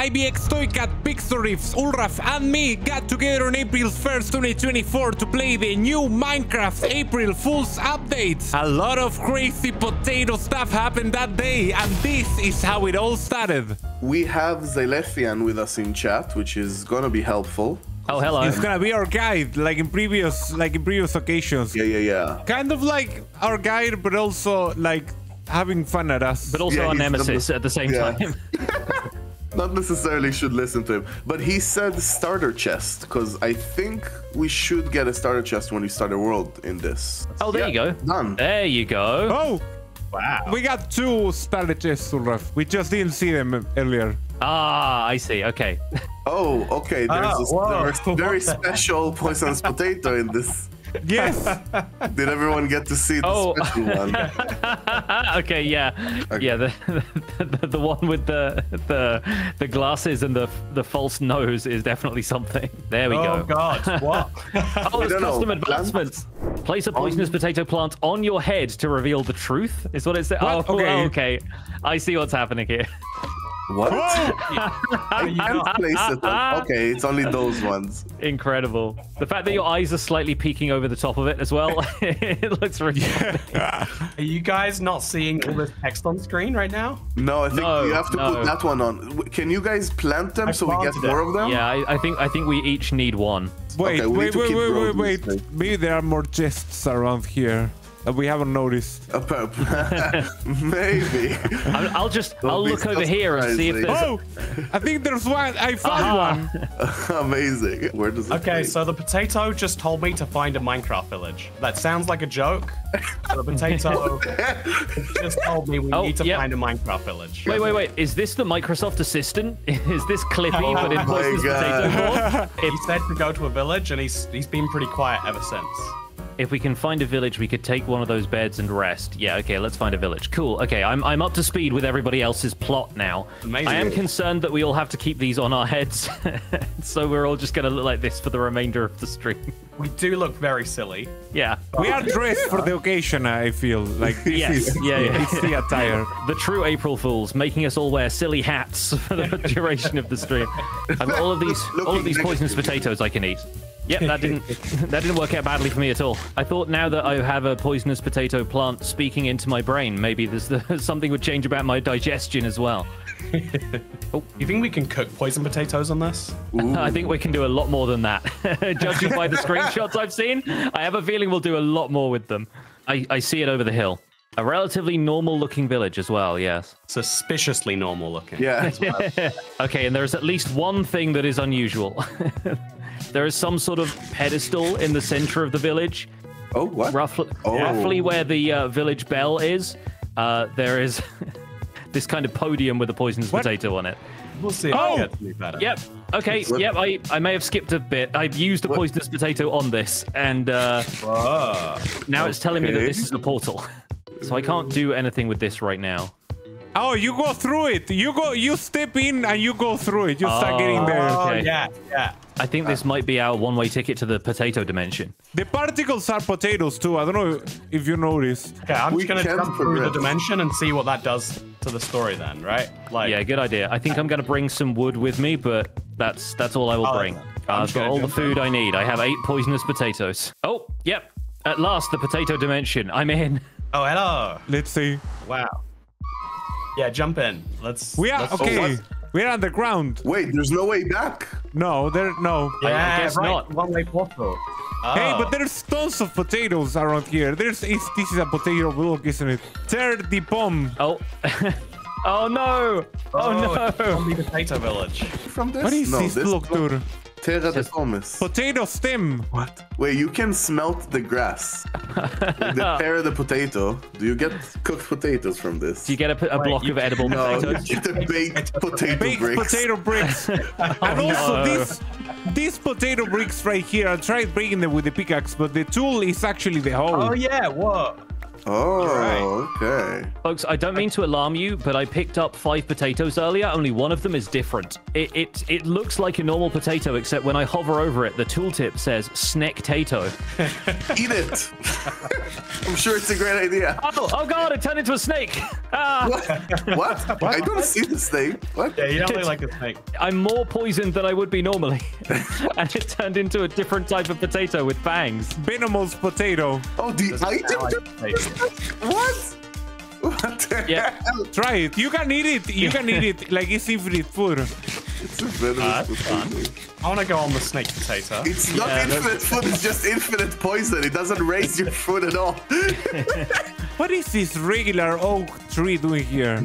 IBX Toycat, Pixlriffs, Ulraf, and me got together on April 1st, 2024 to play the new Minecraft April Fool's update. A lot of crazy potato stuff happened that day, and this is how it all started. We have Xilefian with us in chat, which is gonna be helpful. Oh, hello. It's gonna be our guide, like in previous, like in previous occasions. Yeah, yeah, yeah. Kind of like our guide, but also like having fun at us. But also Yeah, our he's the- nemesis at the same yeah. time. Not necessarily should listen to him, but he said starter chest because I think we should get a starter chest when we start a world in this. Oh, there Yeah, you go. Done. There you go. Oh, Wow. we got two starter chests, Ulraf. We just didn't see them earlier. Ah, I see. Okay. Oh, okay. There's Oh, a there's a very special poisonous potato in this. Yes. Did everyone get to see the Oh. special one? okay, yeah, yeah. The, the the one with the the the glasses and the the false nose is definitely something. There we Oh go. Oh God! What? Oh, there's don't know. custom advancements. Place a poisonous potato plant on your head to reveal the truth. Is what it said. What? Oh, Okay. okay. I see what's happening here. What? You Can't place it. on- Okay, it's only those ones. Incredible. The fact that your eyes are slightly peeking over the top of it as well. it looks really. Are you guys not seeing all this text on screen right now? No, I think No, you have to no. put that one on. Can you guys plant them I so we get planted it. more of them? Yeah, I, I think I think we each need one. wait, Okay, we wait, wait, wait, wait, wait. Maybe there are more chests around here that Uh, we haven't noticed. A perp. Maybe. I'll, I'll just Don't I'll look so over here and see if there's. Oh, I think there's one. I found Aha. one. Amazing. Where does it Okay, place? so the potato just told me to find a Minecraft village. That sounds like a joke. The potato just told me we Oh, need to yep. find a Minecraft village. Wait, wait, wait. Is this the Microsoft Assistant? Is this Clippy Oh but in my Poisonous God. Potato form? He said to go to a village, and he's he's been pretty quiet ever since. If we can find a village, we could take one of those beds and rest. Yeah, okay, let's find a village. Cool. Okay, I'm, I'm up to speed with everybody else's plot now. Amazing. I am concerned that we all have to keep these on our heads, so we're all just going to look like this for the remainder of the stream. We do look very silly. yeah. We are dressed for the occasion. I feel like this Yes, is yeah, yeah. it's the attire. The true April Fools, making us all wear silly hats for the duration of the stream. I've all of these, all of these poisonous potatoes I can eat. Yep, that didn't that didn't work out badly for me at all. I thought now that I have a poisonous potato plant speaking into my brain, maybe there's the, something would change about my digestion as well. oh. You think we can cook poison potatoes on this? I think we can do a lot more than that. Judging by the screenshots I've seen, I have a feeling we'll do a lot more with them. I, I see it over the hill. A relatively normal looking village as well, yes. Suspiciously normal looking. Yeah. Okay, and there's at least one thing that is unusual. There is some sort of pedestal in the center of the village, Oh, what? roughly, Oh. roughly where the uh, village bell is. Uh, there is this kind of podium with a poisonous What? potato on it. We'll see if Oh! it gets any better. Yep. Okay. What? Yep. I, I may have skipped a bit. I've used a What? poisonous potato on this, and uh, Whoa. now it's telling me that this is a portal. So I can't do anything with this right now. Oh, you go through it. You go. You step in and you go through it. You start getting oh, there. Oh, Okay. yeah, yeah. I think this uh, might be our one-way ticket to the potato dimension. The particles are potatoes too. I don't know if you noticed. Okay, I'm We just gonna jump through the dimension and see what that does to the story then, right? Like, Yeah, good idea. I think I'm going to bring some wood with me, but that's that's all I will Oh, bring. I'm I've got all the food I need. I have eight poisonous potatoes. Oh, yep. At last, the potato dimension. I'm in. Oh, hello. Let's see. Wow. Yeah, jump in. Let's. We are let's- okay. what? we are on the ground. Wait, there's no way back. No, there. No. I- I guess right. not. One way portal. Hey, Oh. but there's tons of potatoes around here. There's is this is a potato block, isn't it? Tear the bomb. Oh. oh no. Oh, oh it's no. Zombie potato village. From this? What is no, this block, dude? Terra de Thomas. Potato stem. What? Wait, you can smelt the grass. the pear the potato. Do you get cooked potatoes from this? Do you get a, a block you- of edible no, you potatoes? get the baked potato Baked bricks. potato bricks. and also no. this these potato bricks right here. I tried breaking them with the pickaxe, but the tool is actually the hole. Oh yeah, what? Oh, okay. Folks, I don't mean to alarm you, but I picked up five potatoes earlier. Only one of them is different. It it, it looks like a normal potato, except when I hover over it, the tooltip says snack tato. Eat it. I'm sure it's a great idea. Oh, oh god, it turned into a snake. Ah. What? what? I don't see this thing. What? Yeah, you don't look like a snake. I'm more poisoned than I would be normally. and it turned into a different type of potato with fangs. Venomous potato. Oh, the item. Like snake. What? What the Yeah. hell? Try it. You can eat it. You can eat it like it's infinite food. It's a venomous Ah. I want to go on the snake potato. It's not Yeah, that's- infinite food, it's just infinite poison. It doesn't raise your food at all. What is this regular oak tree doing here?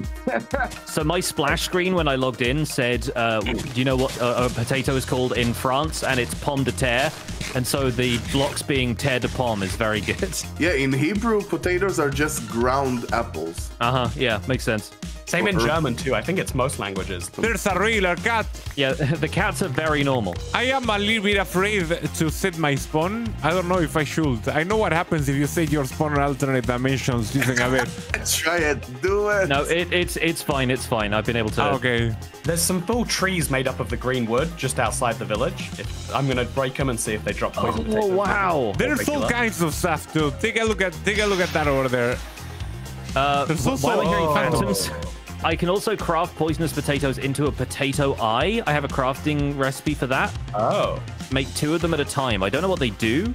So my splash screen when I logged in said, uh, "Do you know what a, a potato is called in France?" And it's pomme de terre. And so the blocks being terre de is very good. yeah, in Hebrew, potatoes are just ground apples. Uh huh. Yeah, makes sense. Same in German too. I think it's most languages. There's a regular cat. Yeah, the cats are very normal. I am a little bit afraid to set my spawn. I don't know if I should. I know what happens if you set your spawn on alternate dimensions using a bed. Try it, do it. No, it, it's it's fine. It's fine. I've been able to. Okay. There's some full trees made up of the green wood just outside the village. If, I'm gonna break them and see if they drop poison Oh potatoes. wow! There's all kinds of stuff too. Take a look at take a look at that over there. Uh, There's also- while I'm hearing Oh. phantoms, I can also craft poisonous potatoes into a potato eye. I have a crafting recipe for that. Oh. Make two of them at a time. I don't know what they do.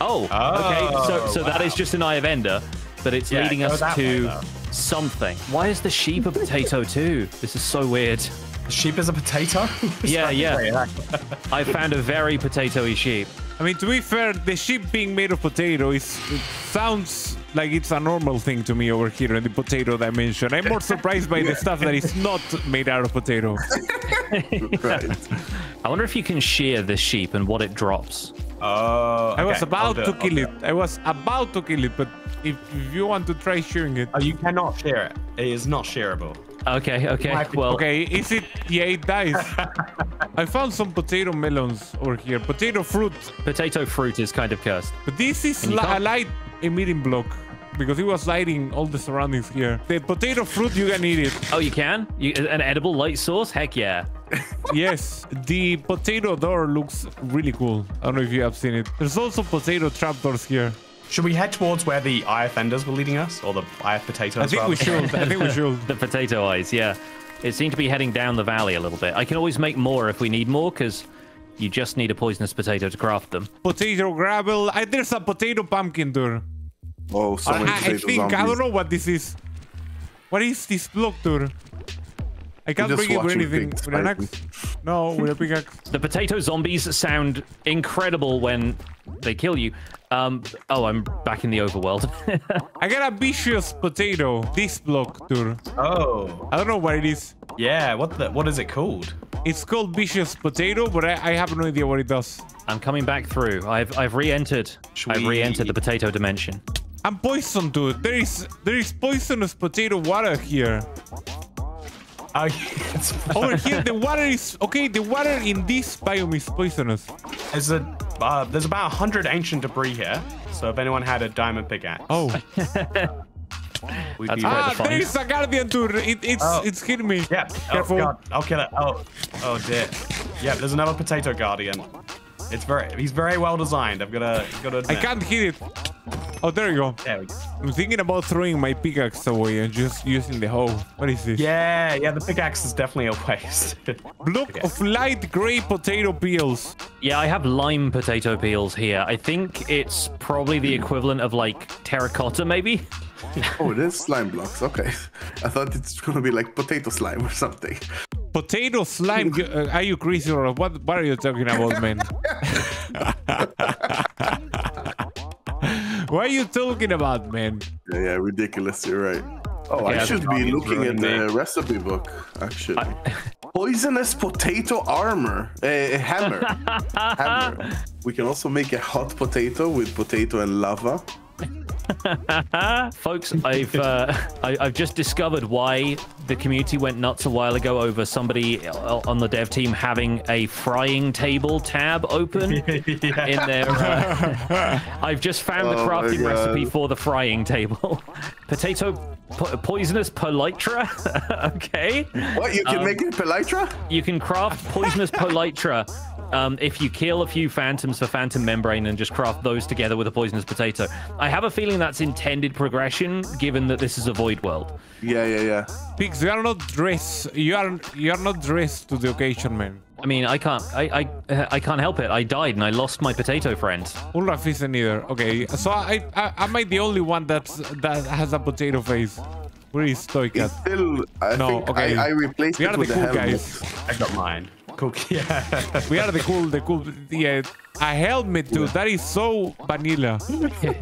Oh, okay. So oh, so wow. is just an eye of ender, but it's Yeah, leading us that way, to something. Why is the sheep a potato too? This is so weird. The sheep is a potato? Yeah, yeah. I found a very potatoy sheep. I mean, to be fair, the sheep being made of potato is it sounds like it's a normal thing to me over here in the potato dimension. I'm more surprised by the stuff that is not made out of potato. Right. I wonder if you can shear this sheep and what it drops. Oh. I was about do to kill it. I was about to kill it, but if, if you want to try shearing it, Oh, you cannot shear it. It is not shearable. Okay, okay. Well, okay, is it? Yeah, it dies. I found some potato melons over here, potato fruit, potato fruit is kind of cursed. but this is And you li- a can't- light emitting block because it was lighting all the surroundings here. The potato fruit, you can eat it. Oh, you can? You, an edible light source? Heck yeah. yes, the potato door looks really cool. I don't know if you have seen it. There's also potato trapdoors here. Should we head towards where the eye of enders were leading us? Or the IF potatoes? I think we should. I think we should. The potato eyes, yeah. It seemed to be heading down the valley a little bit. I can always make more if we need more, because you just need a poisonous potato to craft them. Potato gravel. I, there's a potato pumpkin door. Oh, so I, I potato think I don't know what this is. What is this block door? I can't just bring it with anything. things, With an right? axe? No, with a pickaxe. The potato zombies sound incredible when they kill you. Um, oh, I'm back in the overworld. I got a vicious potato. This block door. Oh. I don't know what it is. Yeah, what the what is it called? It's called vicious potato, but I, I have no idea what it does. I'm coming back through. I've I've re-entered. I've re-entered the potato dimension. I'm poisoned, dude. There is there is poisonous potato water here. Oh, it's, Over here, the water is okay. The water in this biome is poisonous. there's a uh, there's about hundred ancient debris here. So if anyone had a diamond pickaxe, Oh, we'd That's be ah, to find. there is a guardian, dude. It, it's Oh. it's hitting me. Yeah. Careful. Oh god. I'll kill it. Oh. Oh dear. Yeah. There's another potato guardian. It's very. He's very well designed. I've got to. Got to. I can't hit it. Oh, there you go. There we go. I'm thinking about throwing my pickaxe away and just using the hoe. What is this? Yeah. Yeah. The pickaxe is definitely a waste. Block of light gray potato peels. Yeah, I have lime potato peels here. I think it's probably the equivalent of like terracotta, maybe. Oh, it is slime blocks. Okay. I thought it's gonna be like potato slime or something. Potato slime. Uh, are you crazy or what? What are you talking about, man? what are you talking about, man? Yeah, yeah, ridiculous. You're right. Oh, Yeah, I should be looking at the recipe book, actually. Poisonous potato armor. Uh, hammer. hammer. We can also make a hot potato with potato and lava. Folks, I've uh, I, I've just discovered why the community went nuts a while ago over somebody uh, on the dev team having a frying table tab open in their. Uh, I've just found the Oh my crafting recipe for the frying table. Potato po- poisonous polytra. okay, What? You can make it Pelytra? you can craft poisonous polytra. Um, if you kill a few phantoms for phantom membrane and just craft those together with a poisonous potato. I have a feeling that's intended progression, given that this is a void world. Yeah, yeah, yeah. Pigs, you are not dressed. You are you are not dressed to the occasion, man. I mean, I can't, I, I, I can't help it. I died and I lost my potato friend. Ulraf isn't either. Okay, so I, I am I the only one that's that has a potato face? Where is Stoicat? It's still, I No, think okay. I, I replaced We it are with the the cool helmet. guys. I got mine. Cool. Yeah. We are the cool, the cool. Yeah, a helmet, dude. That is so vanilla.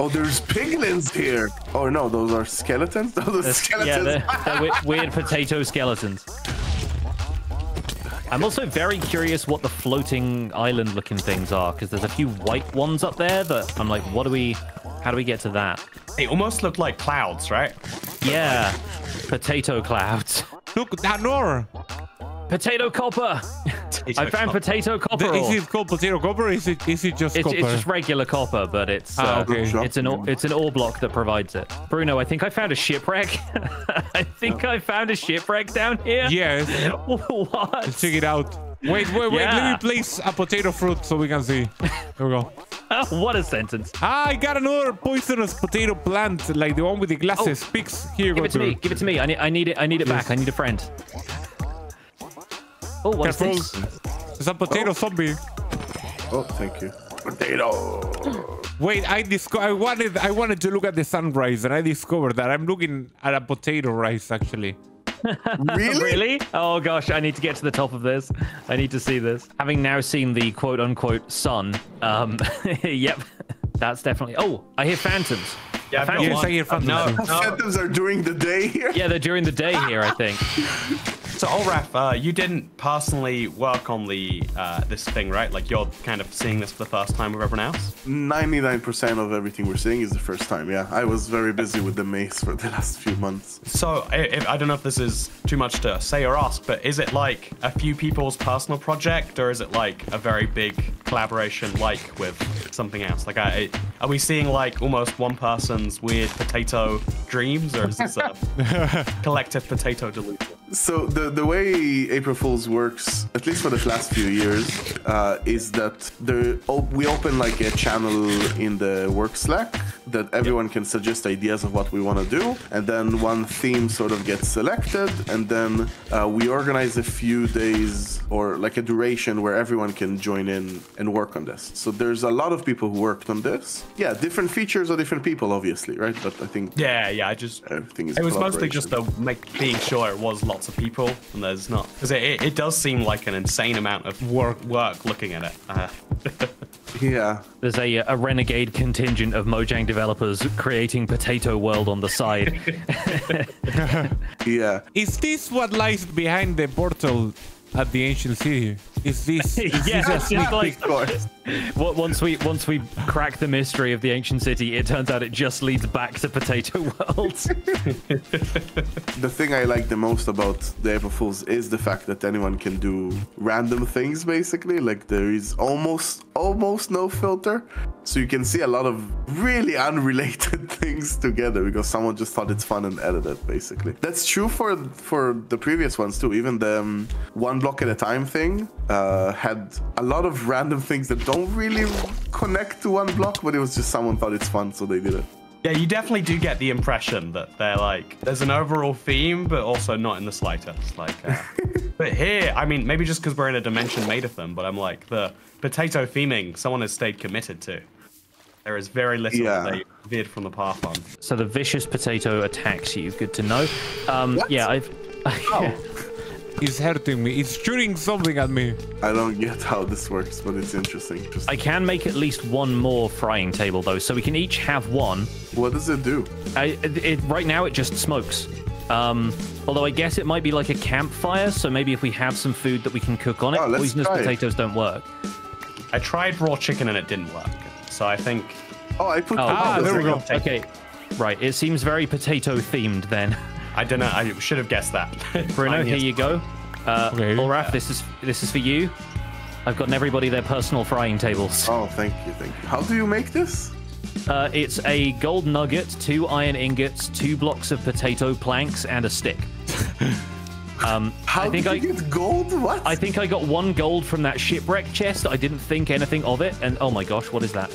Oh, there's piglins here. Oh no, those are skeletons. Those are Yeah, skeletons. they're, they're weird potato skeletons. I'm also very curious what the floating island looking things are, because there's a few white ones up there that I'm like, what do we, how do we get to that? they almost look like clouds, right? Yeah, potato clouds. Look, Danor. Potato copper! I found potato copper is it called potato copper? Or is it is it just It's, copper? it's just regular copper, but it's Ah, uh, okay. it's an it's an ore block that provides it. Bruno, I think I found a shipwreck. I think I found a shipwreck down here. Yes. what? Check it out. Wait, wait, wait. Let me place a potato fruit so we can see. There we go. what a sentence. I got another poisonous potato plant, like the one with the glasses. Pigs, here, Give go it to to me. Give it to me. I need I need it. I need it back. I need a friend. Oh, what is Careful. this? It's a potato zombie. Oh, thank you. Potato. Wait, I disco- I wanted I wanted to look at the sunrise, and I discovered that I'm looking at a potato rice actually. Really? Really? Oh gosh, I need to get to the top of this. I need to see this. Having now seen the quote unquote sun, um, yep, that's definitely. Oh, I hear phantoms. Yeah, I've got Yes, one. I hear phantoms. No, no. Phantoms are during the day here. Yeah, they're during the day here, I think. So, Ulraf, uh, you didn't personally work on the uh, this thing, right? Like you're kind of seeing this for the first time with everyone else. 99% of everything we're seeing is the first time. Yeah, I was very busy with the maze for the last few months. So, I, if, I don't know if this is too much to say or ask, but is it like a few people's personal project, or is it like a very big collaboration, like with something else? Like, I, are we seeing like almost one person's weird potato dreams, or is this a collective potato delusion? So the the way April Fools works, at least for the last few years, uh, is that there oh, we open like a channel in the work Slack that everyone can suggest ideas of what we want to do, and then one theme sort of gets selected, and then uh, we organize a few days or like a duration where everyone can join in and work on this. So there's a lot of people who worked on this. Yeah, different features or different people, obviously, right? But I think Yeah, yeah. I just everything is. It was mostly just a make being sure it was lots of people, and there's not because it, it, it does seem like an insane amount of work work looking at it. Uh, yeah. There's a, a renegade contingent of Mojang developers creating Potato World on the side. Yeah. Is this what lies behind the portal at the ancient city? Is this? Is yeah, this a it's sneak just like Of course. Wa- once we once we crack the mystery of the ancient city, it turns out it just leads back to Potato World. The thing I like the most about the April Fools is the fact that anyone can do random things basically. Like there is almost almost no filter. So you can see a lot of really unrelated things together because someone just thought it's fun and edited it basically. That's true for for the previous ones too. Even the um, one block at a time thing uh, had a lot of random things that don't really connect to one block, but it was just someone thought it's fun, so they did it. yeah, you definitely do get the impression that they're like there's an overall theme, but also not in the slightest. Like, uh, but here, I mean, maybe just because we're in a dimension made of them, but I'm like the potato theming. Someone has stayed committed to. There is very little Yeah. that they veered from the path on. so the vicious potato attacks you. Good to know. Um, What? yeah, I've. It's hurting me. It's shooting something at me. I don't get how this works, but it's interesting. Just, I can make at least one more frying table though, so we can each have one. what does it do? I, it, it- right now it just smokes. Um, although I guess it might be like a campfire, so maybe if we have some food that we can cook on it, Oh, let's poisonous try it. potatoes don't work. I tried raw chicken and it didn't work. So I think Oh, I put. Oh, Ah, there we go. Okay, right. It seems very potato themed then. I don't know. I should have guessed that. Bruno, here you go. Uh, Okay. Ulraf, this is this is for you. I've gotten everybody their personal frying tables. Oh, thank you, thank you. How do you make this? Uh, it's a gold nugget, two iron ingots, two blocks of potato planks, and a stick. Um, How I think did I, you get gold? What? I think I got one gold from that shipwreck chest. I didn't think anything of it, and oh my gosh, what is that?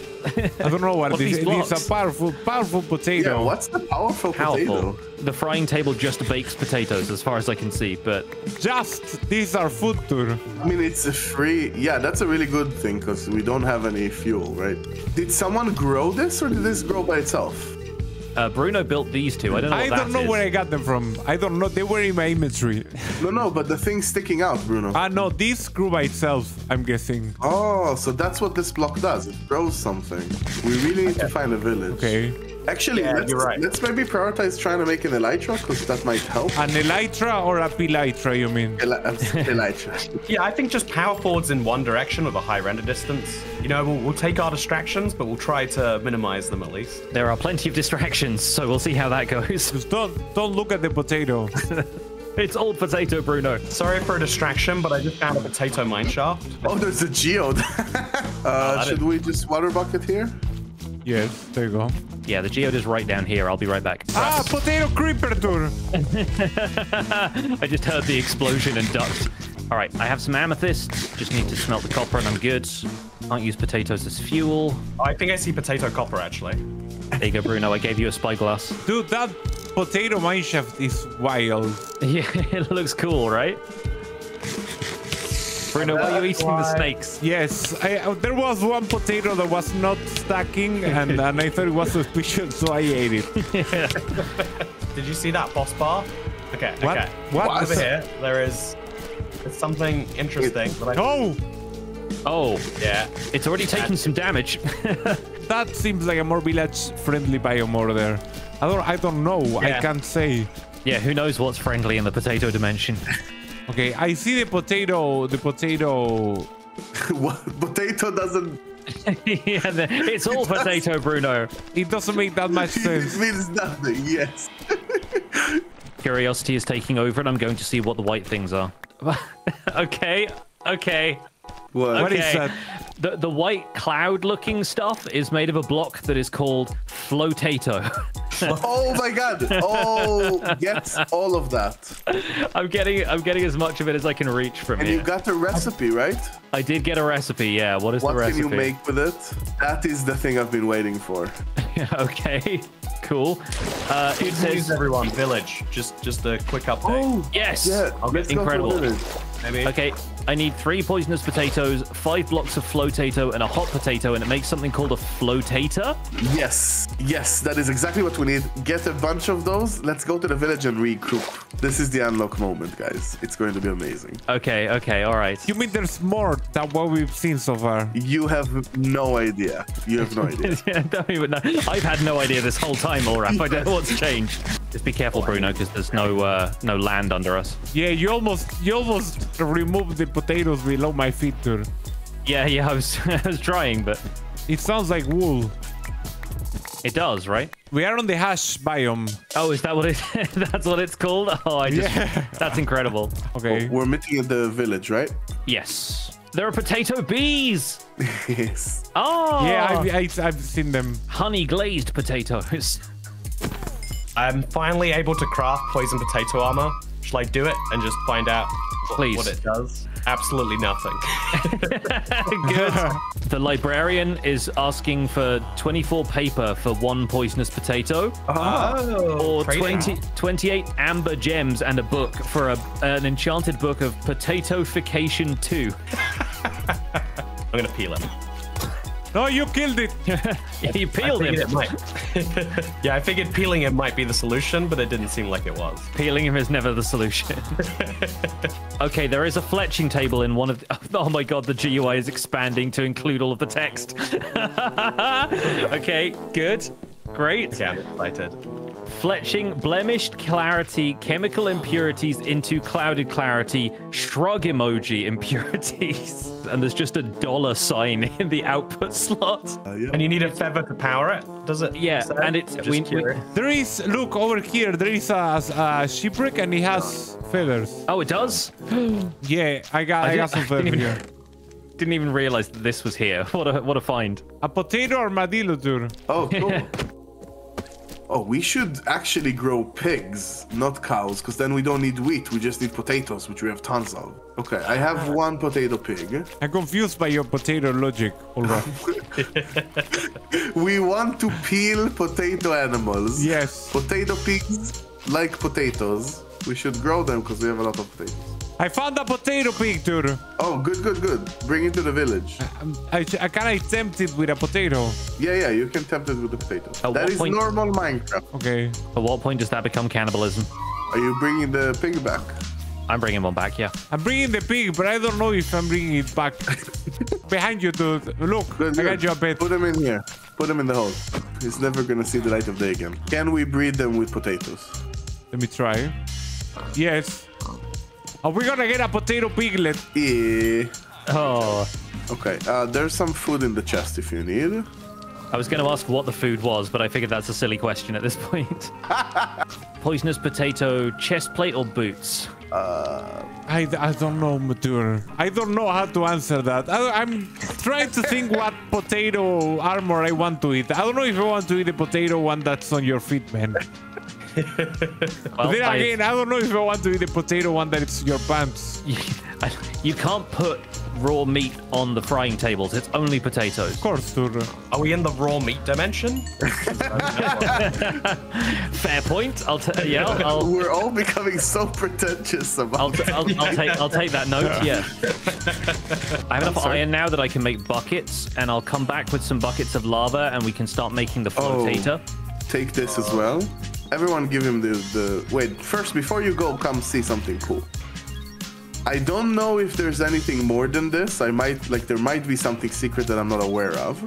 I don't know what, What it these is. blocks? It's a powerful, powerful potato. yeah, what's the powerful Powerful. potato? The frying table just bakes potatoes, as far as I can see. But Just these are food tour. I mean, it's a free. Yeah, that's a really good thing because we don't have any fuel, right? Did someone grow this or did this grow by itself? Uh, Bruno built these two. I don't know. What I that don't know is. where I got them from. I don't know. They were in my inventory. No, no, but the thing sticking out, Bruno. Ah, no, this grew by itself. I'm guessing. oh, so that's what this block does. It grows something. We really need to find a village. Okay. Actually, Yeah, let's, you're right. let's maybe prioritize trying to make an elytra because that might help. An elytra or a pilytra, you mean? Eli- uh, elytra. Yeah, I think just power forwards in one direction with a high render distance. You know, we'll, we'll take our distractions, but we'll try to minimize them at least. There are plenty of distractions, so we'll see how that goes. Just don't don't look at the potato. it's old potato, Bruno. Sorry for a distraction, but I just found a potato mine shaft. Oh, there's a geode. uh, should we just water bucket here? Yes, there you go. Yeah, the geode is right down here. I'll be right back. Ah, potato creeper tour. I just heard the explosion and ducked. All right, I have some amethyst. Just need to smelt the copper and I'm good. Can't use potatoes as fuel. I think I see potato copper actually. There you go, Bruno. I gave you a spyglass. Dude, that potato mineshaft is wild. Yeah, it looks cool, right? Bruno, why are you eating the snakes? Yes, I, uh, there was one potato that was not stacking, and, and I thought it was suspicious, so I ate it. Did you see that boss bar? Okay, What? okay. What? Over here, there is there's something interesting. That I, Oh, Oh, yeah. it's already taken some damage. that seems like a more village-friendly biome over there. I don't, I don't know. I can't say. yeah, who knows what's friendly in the potato dimension? Okay, I see the potato. The potato. what? Potato doesn't. yeah, the- it's all potato, Bruno. It doesn't make that much It sense. means nothing. Yes. Curiosity is taking over, and I'm going to see what the white things are. okay, okay. What? What is okay. that? The the white cloud-looking stuff is made of a block that is called flotato. Oh my god. Oh, get all of that. I'm getting I'm getting as much of it as I can reach from And here. you got a recipe, right? I did get a recipe. Yeah, what is What the can you make with it? That is the thing I've been waiting for. okay, cool. Uh, it says everyone. Village. Just just a quick update. Oh, yes. Yeah, let's go to incredible. Village. Maybe. Okay, I need three poisonous potatoes, five blocks of flotato, and a hot potato, and it makes something called a flotator. Yes, yes, that is exactly what we need. Get a bunch of those. Let's go to the village and regroup. This is the unlock moment, guys. It's going to be amazing. Okay, okay, all right. You mean there's more than what we've seen so far? You have no idea. You have no idea. Yeah, don't even know. I've had no idea this whole time, Ulraf. I don't know what's changed. Just be careful, Bruno, because there's no uh, no land under us. Yeah, you almost you almost removed the potatoes below my feet, dude. Yeah, yeah, I was I was trying, but It sounds like wool. it does, right? We are on the hash biome. Oh, is that what it? that's what it's called? Oh, I just. Yeah. That's incredible. Okay. We're meeting at the village, right? Yes. There are potato bees. yes. Oh. Yeah, I've, I've, I've seen them. honey glazed potatoes. I'm finally able to craft poison potato armor. Shall I do it and just find out what, Please. what it does? Absolutely nothing. Good. the librarian is asking for 24 paper for one poisonous potato, oh, oh or 20, 28 amber gems and a book for a, an enchanted book of Potatofication 2. I'm gonna peel it. No, you killed it. you peeled him. it might. yeah, I figured peeling it might be the solution, but it didn't seem like it was. Peeling him is never the solution. okay, there is a fletching table in one of. The, oh my god, the GUI is expanding to include all of the text. okay, good, great. Yeah, I'm excited. Fletching blemished clarity, chemical impurities into clouded clarity, shrug emoji impurities. And there's just a dollar sign in the output slot. Uh, yeah. And you need a feather to power it, does it? Yeah, say? and it's- we- we- There is, look over here. There is a, a shipwreck and it has feathers. Oh, it does? Yeah, I got, I, did- got some feathers didn't here. even, didn't even realize that this was here. What a what a find. A potato armadillo, dude. Oh, cool. Oh, we should actually grow pigs, not cows, because then we don't need wheat. We just need potatoes, which we have tons of. Okay, I have one potato pig. I'm confused by your potato logic, Ulraf. We want to peel potato animals. yes. Potato pigs like potatoes. We should grow them because we have a lot of potatoes. I found a potato pig, dude. Oh, good, good, good. Bring it to the village. Um, I, I can I tempt it with a potato? Yeah, yeah, you can tempt it with the potato. At That what is point- normal Minecraft. Okay. At what point does that become cannibalism? Are you bringing the pig back? I'm bringing one back, yeah. I'm bringing the pig, but I don't know if I'm bringing it back. Behind you, dude. Look, Good, I got good. you a bit. Put him in here. Put him in the hole. He's never gonna see the light of day again. Can we breed them with potatoes? Let me try. Yes. Are we gonna get a potato piglet? Yeah. Oh, Okay. Uh, there's some food in the chest if you need. I was going to ask what the food was, but I figured that's a silly question at this point. Poisonous potato, chest plate or boots? Uh, I, I don't know, Mature. I don't know how to answer that. I, I'm trying to think what potato armor I want to eat. I don't know if I want to eat the potato one that's on your feet, man. Well, then again, I don't know if I want to eat the potato one that it's your pants. you can't put raw meat on the frying tables. It's only potatoes. Of course, dude. Are we in the raw meat dimension? Fair point. I'll t- yeah. I'll, I'll, We're all becoming so pretentious I'll, about t- I'll, I'll take I'll take that note. Yeah. I have enough iron now that I can make buckets, and I'll come back with some buckets of lava, and we can start making the Oh. Take this as well. Everyone give him the, the... Wait, first, before you go, come see something cool. I don't know if there's anything more than this. I might... Like, there might be something secret that I'm not aware of.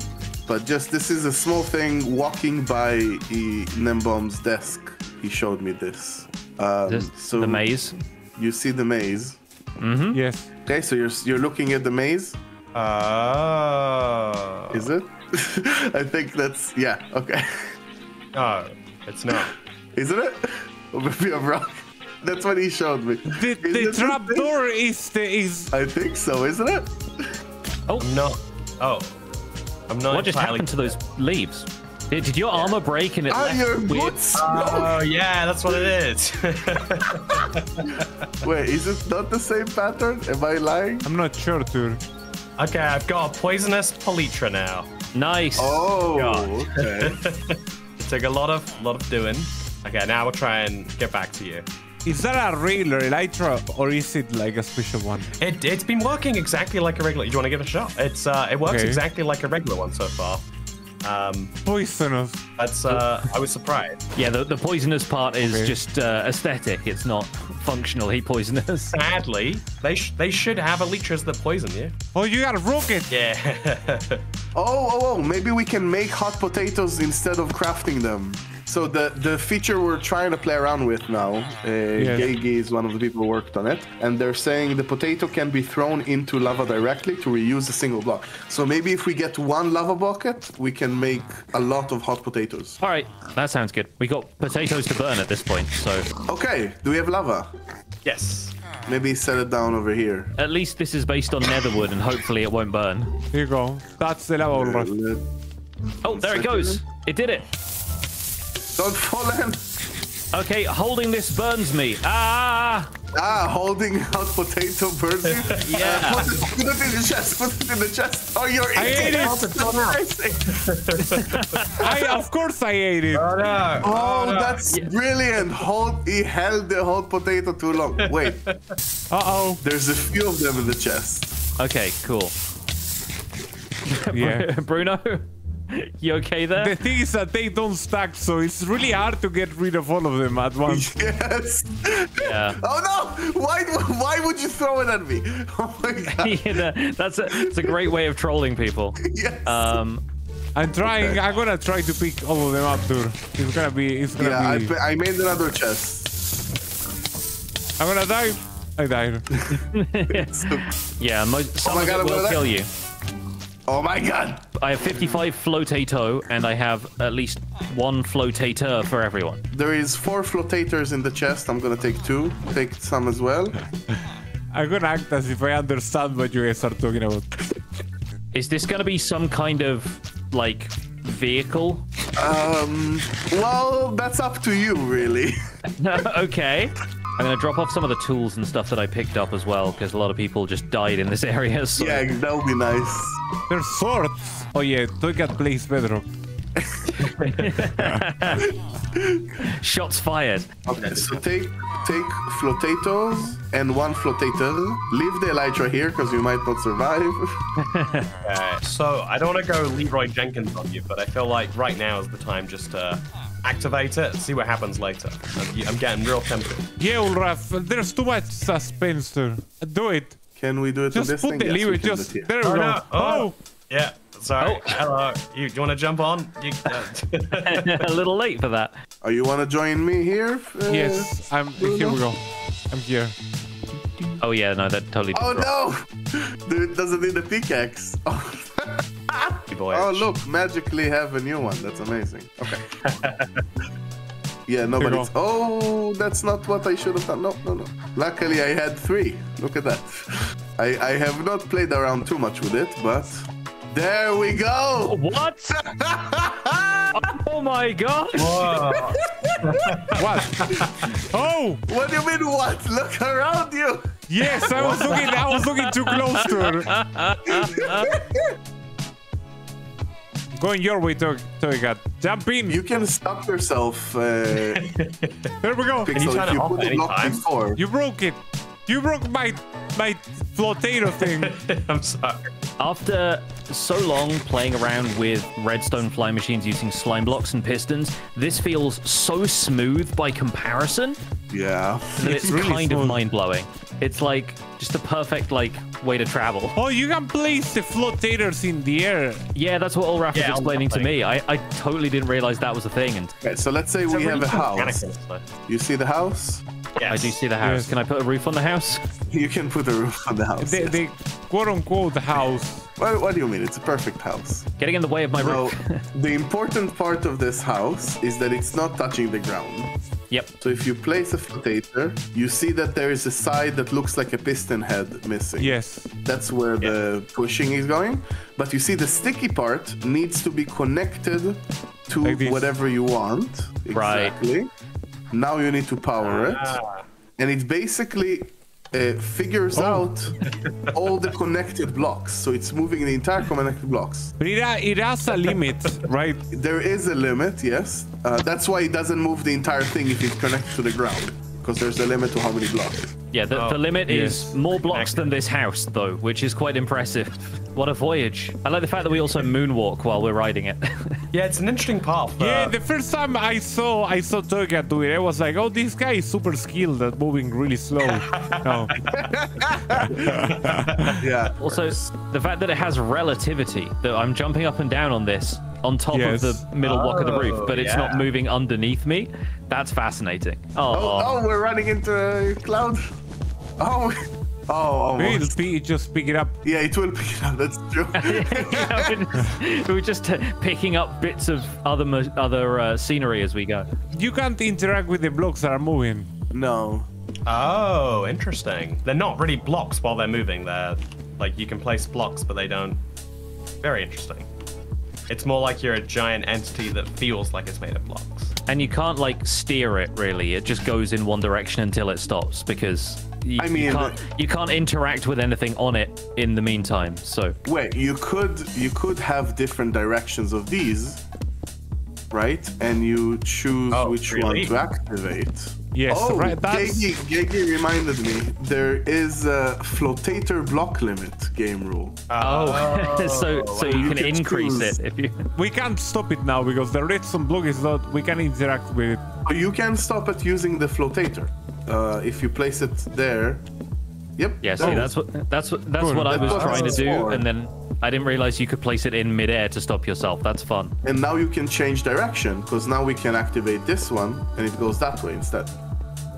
But just, this is a small thing. Walking by e, Nembom's desk, he showed me this. Um, This- so the maze. You see the maze. Mm-hmm. Yes. Okay, so you're, you're looking at the maze. Oh. Is it? I think that's... Yeah, okay. No, it's not. Isn't it? Or maybe I'm wrong. That's what he showed me. The, the it trap door is the is I think so, isn't it? Oh no! Oh. I'm not. What just happened to those leaves? Did, did your armor break and it Ah, left your weird? boots! Oh, yeah, that's what it is. Wait, is it not the same pattern? Am I lying? I'm not sure, dude. okay, I've got a poisonous polytra now. Nice. Oh, God. okay. It took a lot of lot of doing. Okay, now we'll try and get back to you. Is that a regular elytra or is it like a special one? It, it's been working exactly like a regular. You want to give it a shot? It's uh, it works Okay. exactly like a regular one so far. Um, Poisonous. that's uh, I was surprised. Yeah, the, the poisonous part is Okay. just uh, aesthetic. It's not functionally poisonous. Sadly, they sh- they should have elytras that poison you. Oh, you got a rocket. Yeah. Oh, oh, oh, maybe we can make hot potatoes instead of crafting them. So the, the feature we're trying to play around with now, uh, Gegi is one of the people who worked on it, and they're saying the potato can be thrown into lava directly to reuse a single block. So maybe if we get one lava bucket, we can make a lot of hot potatoes. All right, that sounds good. We got potatoes to burn at this point, so Okay, do we have lava? yes. Maybe set it down over here. at least this is based on netherwood, and hopefully it won't burn. Here you go. That's the lava, Ulraf. Let- Oh, there it goes. It did it. Don't fall in. Okay, holding this burns me. Ah! Ah, holding hot potato burns you? Yeah. Put it, put it in the chest. Put it in the chest. Oh, you're I eating ate it. I, of course I ate it. Oh no. Oh, that's brilliant. Hold, he held the hot potato too long. Wait, Uh-oh. there's a few of them in the chest. Okay, cool. Yeah. Bruno, you okay there? The thing is that they don't stack, so it's really hard to get rid of all of them at once. Yes. Yeah. Oh no! Why? Why would you throw it at me? Oh my god. Yeah, that's a, it's a great way of trolling people. Yes. Um, I'm trying. Okay. I'm gonna try to pick all of them up, dude. It's gonna be. It's gonna yeah, be. pa- I made another chest. I'm gonna die. I died. yeah, most, some my of God, it I'm will gonna kill die. you. Oh my god. I have 55 flotato, and I have at least one flotator for everyone. There is four flotators in the chest. I'm gonna take two. Take some as well. I'm gonna act as if I understand what you guys are talking about. Is this going to be some kind of like vehicle Um, well, that's up to you, really. okay. I'm gonna drop off some of the tools and stuff that I picked up as well, because a lot of people just died in this area. So. yeah, that would be nice. There's swords. Oh yeah, Toycat plays bedrock. Shots fired. Okay, so take take flotators and one flotator. Leave the elytra here because you might not survive. Uh, so I don't want to go Leroy Jenkins on you, but I feel like right now is the time just to activate it see what happens later. I'm, I'm getting real tempted. Yeah, Ulraf, there's too much suspense there. Do it. Can we do it Just on this put thing? the Yes, we lever. can do Just it there we Oh, go. no. Oh, Yeah. Sorry. Oh. Hello. You, you want to jump on? You, uh, a little late for that. Oh, you want to join me here? uh, yes. I'm here. We go. I'm here. Oh yeah, no, that totally. Oh no! Dude doesn't need a pickaxe. Oh. Voyage. oh look, magically have a new one. That's amazing. Okay. yeah, no, Here but you it's. Oh, that's not what I should have done. No, no, no. Luckily, I had three. Look at that. I I have not played around too much with it, but there we go. What? oh my god! What? oh, What do you mean? What? Look around you. yes. I was looking. I was looking too close to her. Going your way, Toy Toycat. Jump in. You can stop yourself, uh, there we go. Pixel, turn if it you off put at any time? before. You broke it. You broke my my flotato thing. I'm sorry. After so long playing around with redstone fly machines using slime blocks and pistons, this feels so smooth by comparison Yeah. that it's, really kind of mind blowing. It's like just the perfect like way to travel. Oh, you can place the flotators in the air. Yeah, that's what Ulraf Yeah, was explaining to me. I, I totally didn't realize that was a thing, and Okay, so let's say It's we really have a house. mechanic, You see the house? Yes. I do see the house. Yes. Can I put a roof on the house? You can put a roof on the house. The, yes. the quote unquote house. What, what do you mean? It's a perfect house. Getting in the way of my So roof. the important part of this house is that it's not touching the ground. Yep. So if you place a flotator, you see that there is a side that looks like a piston head missing. Yes. That's where the pushing is going. But you see the sticky part needs to be connected to Like whatever you want. Right. Exactly. Now you need to power it. Ah. And it basically uh, figures Oh. out all the connected blocks. So it's moving the entire connected blocks. But it, ha- it has a limit, right? There is a limit, yes. Uh, that's why it doesn't move the entire thing if it's connected to the ground. Because there's a limit to how many blocks. Yeah, the, the Oh, limit yes. is more blocks than this house, though, which is quite impressive. What a voyage. I like the fact that we also moonwalk while we're riding it. Yeah, it's an interesting path. uh, Yeah, the first time I saw I saw Toga do it, I was like, oh, this guy is super skilled at moving really slow. no. Yeah. also, the fact that it has relativity, that I'm jumping up and down on this on top Yes. of the middle block of the roof, Oh, but it's not moving underneath me, that's fascinating. Oh, Oh, oh, we're running into a cloud. Oh, oh, Maybe almost. it'll pick- just pick it up. Yeah, it will pick it up. That's true. We're just picking up bits of other other uh, scenery as we go. You can't interact with the blocks that are moving. no. Oh, interesting. They're not really blocks while they're moving. They're like you can place blocks, but they don't. Very interesting. It's more like you're a giant entity that feels like it's made of blocks. And you can't like steer it really. It just goes in one direction until it stops because you, I mean- you can't you can't interact with anything on it in the meantime. So Wait, you could you could have different directions of these, right? And you choose Oh, which really? one to activate. Yes, oh, right. That's Gegi, Gegi reminded me there is a flotator block limit game rule. oh, so so you, You can, can increase choose. it if you. we can't stop it now because the redstone block is not. We can interact with it. So you can stop it using the flotator. Uh, if you place it there. Yep. Yeah, see, that that's what that's what that's Good. what I That's was what trying to do, for. and then I didn't realize you could place it in midair to stop yourself. That's fun. And now you can change direction because now we can activate this one and it goes that way instead.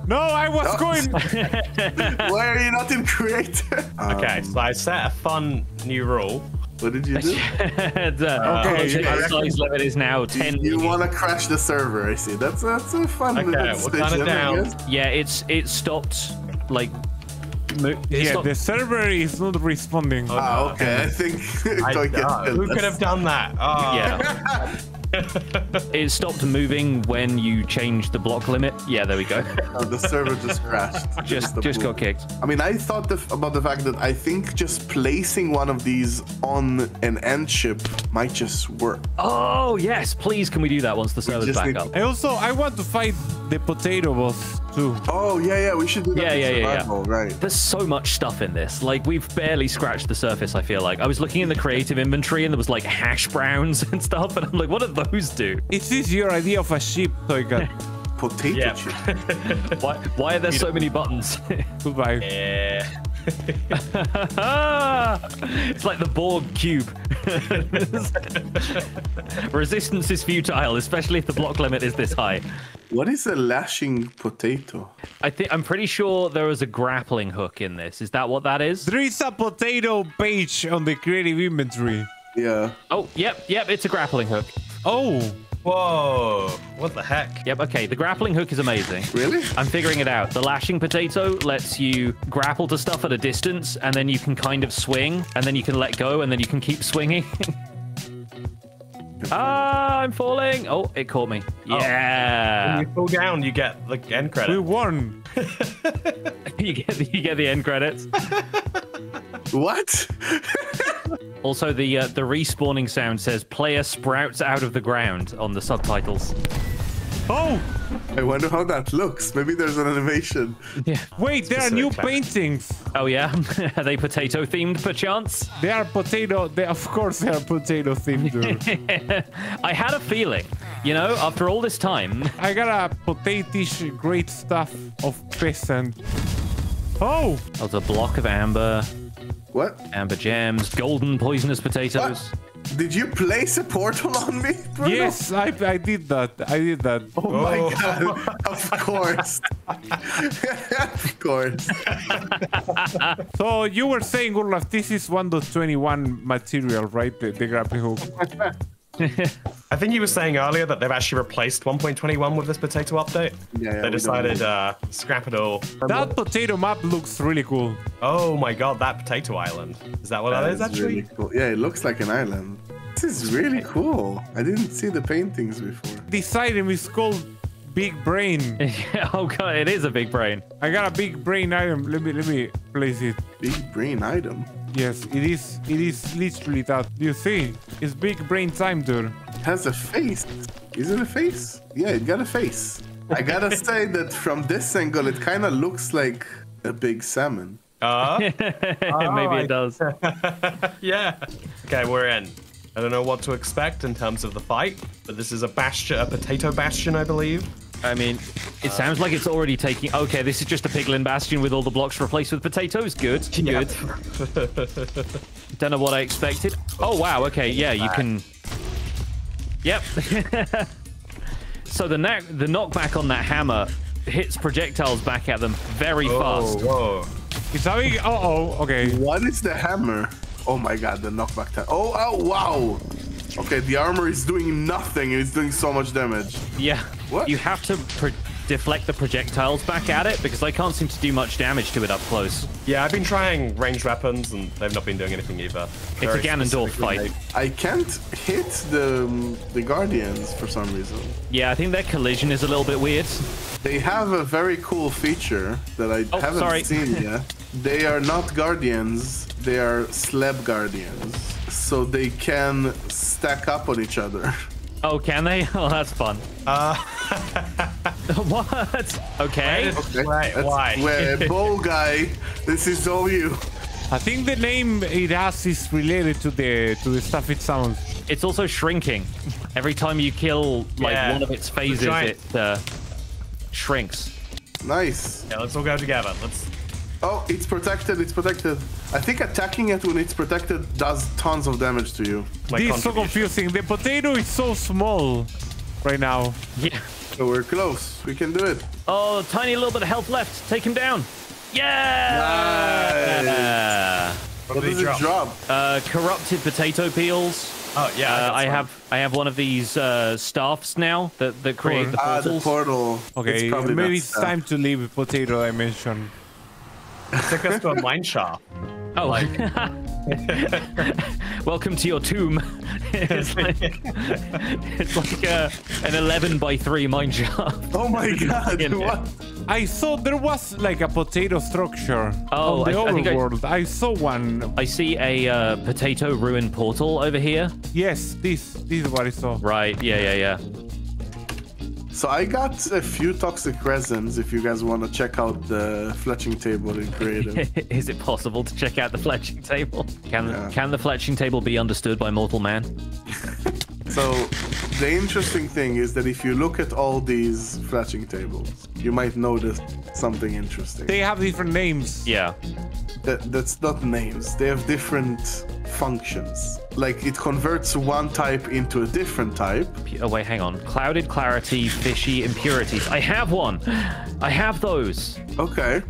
No, I was Oh. going. Why are you not in creator? Okay, Um, so I set a fun new rule. What did you do? And, uh, Okay, the okay. size limit is now ten. You want to crash the server? I see. That's a, that's a fun Okay, we'll decision. count it down. Yeah, it's it stopped like. Mo- it yeah, stopped- the server is not responding. Ah, okay. I think I, uh, who could have done that? Oh, yeah. it stopped moving when you changed the block limit. Yeah, there we go. Oh, the server just crashed. just just pool. got kicked. I mean, I thought the, about the fact that I think just placing one of these on an end ship might just work. Oh yes, please can we do that once the server's back need- up? I also I want to fight the potato boss too. Oh yeah, yeah, we should do that. Yeah, in yeah, yeah, yeah. Right. There's so much stuff in this. Like we've barely scratched the surface. I feel like I was looking in the creative inventory and there was like hash browns and stuff, and I'm like, what do those do? Is this your idea of a ship, Toyka? Potato Yeah. chip. Why? Why are there so many buttons? Goodbye. Yeah. it's like the Borg cube. Resistance is futile, especially if the block limit is this high. What is a lashing potato? I think I'm pretty sure there is a grappling hook in this. Is that what that is? There is a potato page on the creative inventory. Yeah. Oh, yep, yep, it's a grappling hook. Oh, Whoa. What the heck? Yep, okay, the grappling hook is amazing. Really? I'm figuring it out. The lashing potato lets you grapple to stuff at a distance, and then you can kind of swing, and then you can let go, and then you can keep swinging. ah, I'm falling. Oh, it caught me. When Yeah. When you fall down, you get the end we credit. won. you get the, you get the end credits. What? Also, the uh, the respawning sound says "player sprouts out of the ground" on the subtitles. Oh, I wonder how that looks. Maybe there's an animation. Yeah. wait, there are Specific new class. Oh yeah, are they potato themed perchance? They are potato. They of course they are potato themed. I had a feeling, you know, after all this time. I got a potatish great stuff of peasant. Oh, There's a block of amber, What? amber gems, golden poisonous potatoes. What? Did you place a portal on me? Bruno? yes, I, I did that. I did that. Oh my oh. god. Of course. of course. So you were saying, Ulraf, this is 1.21 material, right? The, the grappling hook. I think you were saying earlier that they've actually replaced 1.21 with this potato update. Yeah, yeah, they decided uh, scrap it all. That potato map looks really cool. Oh my god, that potato island. Is that what that is That's actually? really cool. Yeah, it looks like an island. This is really cool. I didn't see the paintings before. This item is called Big Brain. oh god, it is a big brain. I got a big brain item. Let me let me place it. Big brain item. Yes, it is. It is literally that. You see, it's big brain time, dude. has a face. Is it a face? Yeah, it got a face. I gotta say that from this angle, it kind of looks like a big salmon. Uh, Maybe it does. yeah. Okay, we're in. I don't know what to expect in terms of the fight, but this is a bastion, a potato bastion, I believe. I mean, it sounds like it's already taking. Okay, this is just a piglin bastion with all the blocks replaced with potatoes. Good, good. Don't know what I expected. Oh wow. Okay, yeah, you can. Yep. so the knack, the knockback on that hammer hits projectiles back at them very fast. whoa. It's a big. Uh oh. Okay. What is the hammer? Oh my god, the knockback time. Oh, oh, wow. Okay, the armor is doing nothing and it's doing so much damage. Yeah. What? You have to pro- deflect the projectiles back at it because they can't seem to do much damage to it up close. Yeah, I've been trying ranged weapons and they've not been doing anything either. It's Very a Ganondorf specifically fight. I can't hit the um, the guardians for some reason. Yeah, I think their collision is a little bit weird. They have a very cool feature that I Oh, haven't sorry. seen yet. They are not guardians, they are slab guardians. So they can stack up on each other. Oh, can they? Oh, that's fun. Uh, what? Okay. Okay, Why- that's why? Where bow guy, this is all you. I think the name it has is related to the to the stuff it sounds. It's also shrinking. Every time you kill like Yeah. one of its phases, giant- it uh, shrinks. Nice. yeah, let's all go together. Let's. Oh, it's protected, it's protected. I think attacking it when it's protected does tons of damage to you. My this is so confusing. The potato is so small right now. Yeah. So we're close. We can do it. Oh, tiny little bit of health left. Take him down. Yeah. Nice. What What did does he it drop? drop? Uh, corrupted potato peels. Oh yeah, Uh, that's I have I have one of these uh, staffs now that, that create the Ah, the portal. Okay, It's maybe it's time to leave the potato dimension. Took us to a mine shaft. Oh, like. welcome to your tomb. it's like it's like a, an 11 by 3 mine shaft. Oh my god! What? I thought there was like a potato structure Oh, on the I- I think I- I, saw one. I see a uh, potato ruin portal over here. Yes, this this is what I saw. Right, yeah, yeah, yeah. So I got a few toxic resins. If you guys want to check out the fletching table in creative. Is it possible to check out the fletching table? Can Yeah. can the fletching table be understood by mortal man? So the interesting thing is that if you look at all these fletching tables, you might notice something interesting. They have different names. Yeah. That, that's not names. They have different functions. Like it converts one type into a different type. Oh wait, hang on. Clouded clarity, fishy impurities. I have one. I have those. Okay.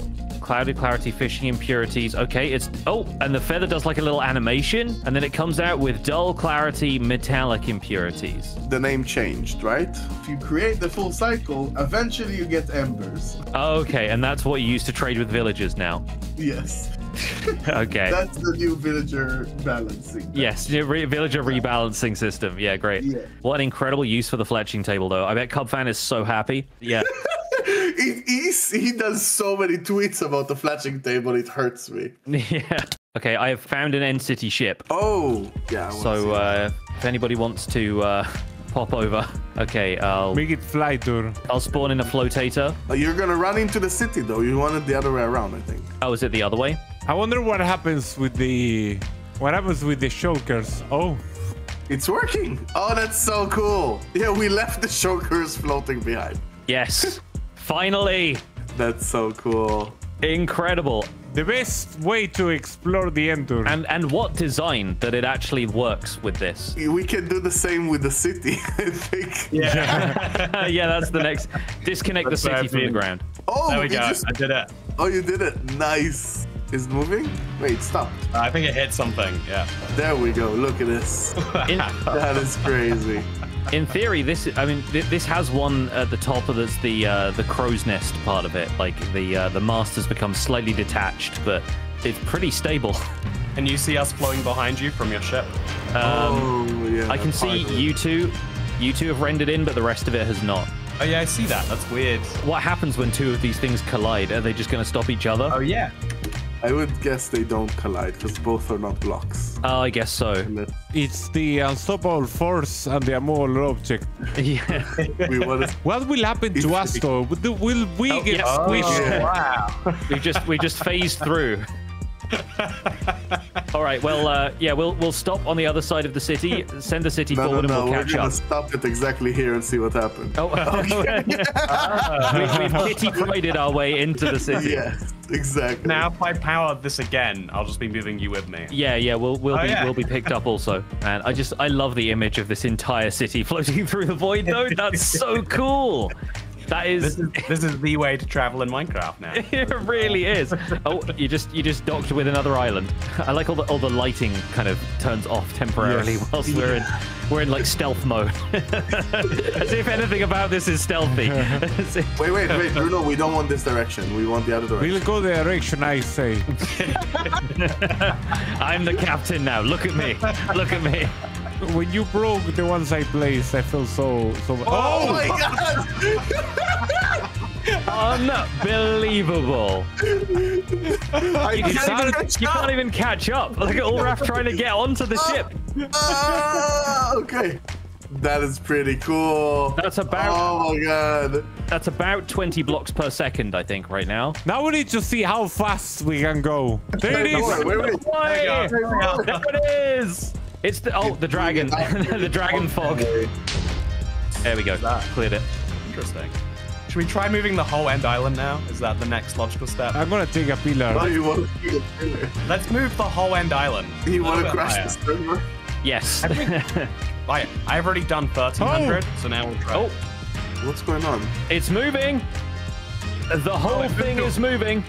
Clouded clarity, fishing impurities. Okay, it's oh, and the feather does like a little animation, and then it comes out with dull clarity, metallic impurities. The name changed, right? If you create the full cycle, eventually you get embers. Okay, and that's what you use to trade with villagers now. Yes. Okay. That's the new villager balancing. Yes, yeah, re- villager rebalancing system. Yeah, great. Yeah. What an incredible use for the fletching table, though. I bet Cubfan is so happy. Yeah. He, he does so many tweets about the fletching table, it hurts me. yeah. Okay, I have found an end city ship. Oh, yeah. I So uh, if anybody wants to uh, pop over, okay, I'll Make it fly, dude. I'll spawn in a flotater. You're gonna run into the city though. You want it the other way around, I think. Oh, is it the other way? I wonder what happens with the what happens with the shulkers. Oh, It's working. Oh, that's so cool. Yeah, we left the shulkers floating behind. Yes. Finally. That's so cool. Incredible. the best way to explore the Endur. And and what design that it actually works with this. We can do the same with the city, I think. Yeah. yeah, that's the next. Disconnect That's the city from the ground. Oh, there we go. just- I did it. oh, you did it. Nice. Is moving? Wait, stop. Uh, I think it hit something. Yeah. There we go. Look at this. In, That is crazy. in theory, this I mean th- this has one at the top of this the uh, the crow's nest part of it. Like the uh, the master's become slightly detached, but it's pretty stable. And you see us flowing behind you from your ship. oh, yeah. I can see part of it. you two, you two have rendered in, but the rest of it has not. Oh yeah, I see that. That's weird. What happens when two of these things collide? Are they just going to stop each other? Oh yeah. I would guess they don't collide because both are not blocks. Oh, I guess so. it's the unstoppable force and the immovable object. yeah. We want to. What will happen to us though? Will will we Oh, get yes. squished? yeah. Wow. we just we just phased through. All right. Well, uh, yeah, we'll we'll stop on the other side of the city. Send the city No, no, forward, no. and we'll catch We're catch gonna up. stop it exactly here and see what happens. Oh, we, we've Kitty Pryded our way into the city. Yes, exactly. Now if I power this again, I'll just be moving you with me. Yeah, yeah, we'll we'll Oh, be yeah. we'll be picked up also. And I just I love the image of this entire city floating through the void though. That's so cool. That This is is this is the way to travel in Minecraft now. it really is. Oh, you just you just docked with another island. I like all the all the lighting kind of turns off temporarily Yes. whilst we're in we're in like stealth mode. As if anything about this is stealthy. Wait, wait, wait, Bruno. We don't want this direction. We want the other direction. We'll go the direction I say. I'm the captain now. Look at me. Look at me. When you broke the ones I placed, I felt so so. Oh my god! Unbelievable. I You can't can't, you can't even catch up. Look at Ulraf trying to get onto the ship. Ah, okay. That is pretty cool. That's about- Oh my god. That's about 20 blocks per second, I think, right now. Now we need to see how fast we can go. There it No, is. wait, wait, wait. Why? There we go. There it is. It's the oh the dragon, the dragon fog. There we go. Cleared it. Interesting. Should we try moving the whole end island now? Is that the next logical step? I'm gonna take a Oh, pillar. you want to see the trailer? Let's move the whole end island. You want to crash higher. the server? Yes. Right, I've already done 1300, so now we'll try. oh, What's going on? it's moving. The whole oh, it thing is moving.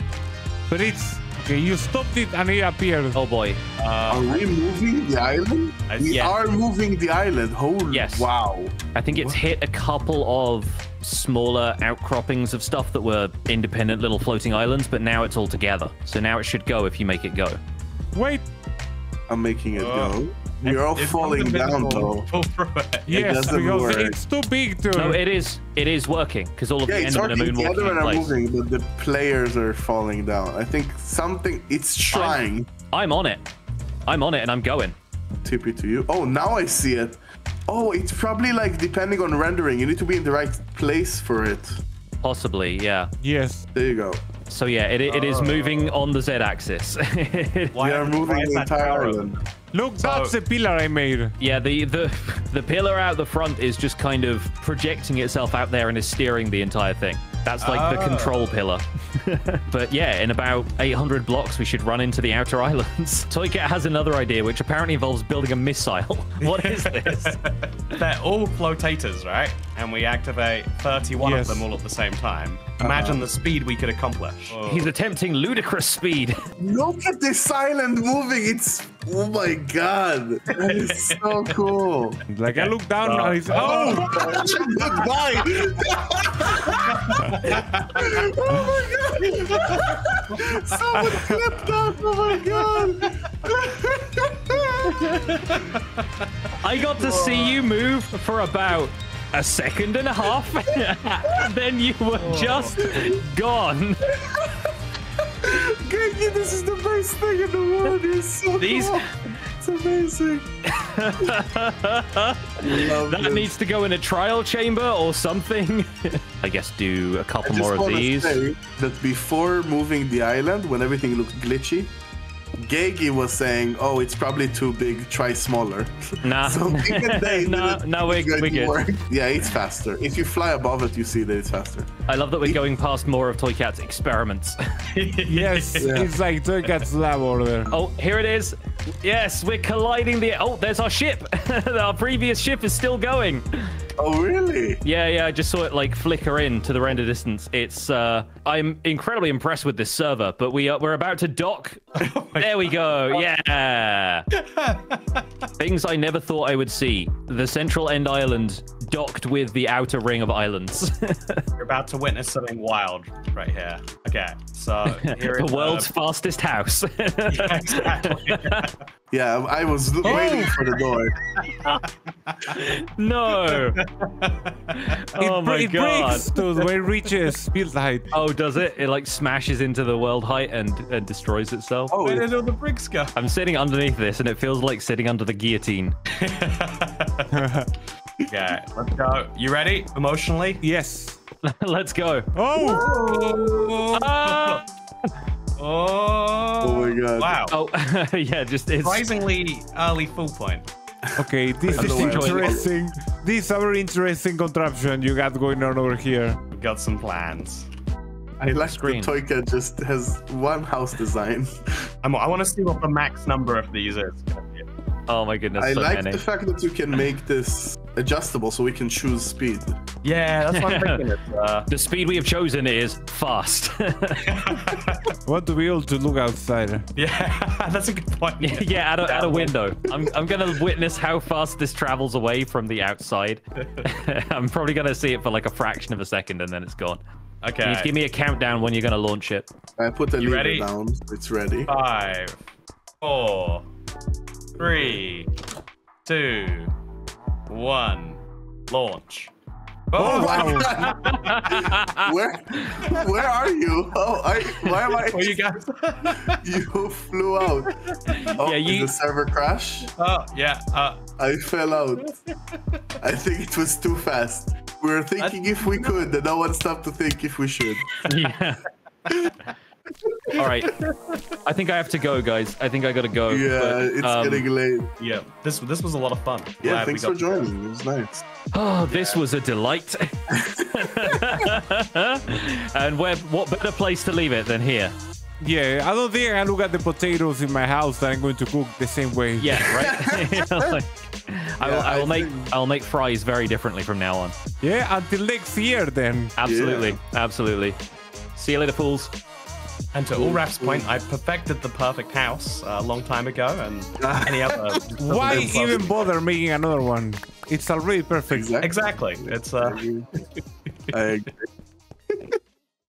But it's okay. You stopped it and it appeared. Oh boy. Are we uh, moving the island? I- We yeah. are moving the island. Holy Yes. wow. I think it's hit a couple of smaller outcroppings of stuff that were independent little floating islands, but now it's all together. So now it should go if you make it go. Wait. I'm making it Oh. go. We are all If falling down though. Pull through it. Yes, doesn't because work. it's too big to. No, it is. It is working because all of Yeah, the it's Endermen are working. The moonwalking Endermen in are place. moving, but the players are falling down. I think something. It's trying. I'm on it. I'm on it, and I'm going. TP to you. Oh, now I see it. Oh, it's probably like depending on rendering. You need to be in the right place for it. Possibly, yeah. Yes. There you go. So yeah, it, it is oh. moving on the Z-axis. Why We are moving the entire island. Look, that's the pillar I made. yeah, the, the the pillar out the front is just kind of projecting itself out there and is steering the entire thing. That's like the Oh. control ah. pillar. but yeah, in about 800 blocks, we should run into the outer islands. Toycat has another idea, which apparently involves building a missile. what is this? They're all flotaters, right? And we activate 31 Yes. of them all at the same time. Uh-huh. Imagine the speed we could accomplish. He's attempting ludicrous speed. Look at this island moving. It's oh my god. That is so cool. Like I look down Uh, and it's oh, Goodbye. oh my god. Someone clipped that. Oh my god. I got to see you move for about a second and a half. then you were just gone. Greggy, this is the best thing in the world. You're so These- cool. It's amazing. That this. needs to go in a trial chamber or something. I guess do a couple more of these. that before moving the island, when everything looked glitchy, Gagi was saying, "Oh, it's probably too big. Try smaller." Nah. so even they no, no, we're, think it we're good. worked. Yeah, it's faster. If you fly above it, you see that it's faster. I love that we're going past more of Toycat's experiments. yes, Yeah. it's like Toycat's lab over there. oh, here it is. Yes, we're colliding the. Oh, there's our ship. our previous ship is still going. Oh, really? Yeah, yeah, I just saw it like flicker in to the render distance. It's uh I'm incredibly impressed with this server, but we are we're about to dock. there we go. Yeah. Things I never thought I would see. The central end island docked with the outer ring of islands. You're about to witness something wild right here. Okay, so here the is uh, world's fastest house. Yeah, exactly. Yeah, I was l- waiting for the door. no. oh it, my it god. breaks to when it reaches build height. Oh, does it? It like smashes into the world height and, and destroys itself. Oh, Where it- did all the bricks go? I'm sitting underneath this, and it feels like sitting under the guillotine. Okay, let's go. You ready? Emotionally? Yes. Let's go. Oh, Ah! Oh, Oh my God. Wow. Oh, yeah, just it's. Surprisingly early full point. okay. This is interesting. This is a very interesting contraption you got going on over here. We've got some plans. I like Screen. the Toycat just has one house design. I'm, I want to see what the max number of these is. Oh my goodness, I so like many. the fact that you can make this adjustable so we can choose speed. Yeah, that's what I'm thinking. It's, uh, The speed we have chosen is fast. what do we all able to look outside. yeah, that's a good point. yeah, out a, out a window. I'm, I'm gonna witness how fast this travels away from the outside. I'm probably gonna see it for like a fraction of a second and then it's gone. Can Okay. you give me a countdown when you're gonna launch it? I put the You lever ready? down. It's ready. Five, four, three, two, one. Launch. Oh Oh, my god! where, where are you? Oh, I, why am I? Oh, you guys. You flew out. Oh, Yeah, did you- the server crash? oh, yeah. Uh, I fell out. I think it was too fast. We were thinking if we could, and no one stopped to think if we should. Yeah. All right. I think I have to go, guys. I think I gotta go. Yeah, but, it's um, getting late. yeah. This this was a lot of fun. Yeah, Glad we thanks got for to do it. joining. It was nice. Oh, this was a delight. and where? What better place to leave it than here? Yeah, I don't think I look at the potatoes in my house that I'm going to cook the same way. Yeah, right. Like, I will. Yeah, I will I make. think- I will make fries very differently from now on. Yeah, until next year then. Absolutely. Absolutely. See you later, fools. And to Ulraf's point, I perfected the perfect house uh, a long time ago, and any other. Why even even bother making another one? It's already perfect. Exactly. Exactly. It's uh. I agree.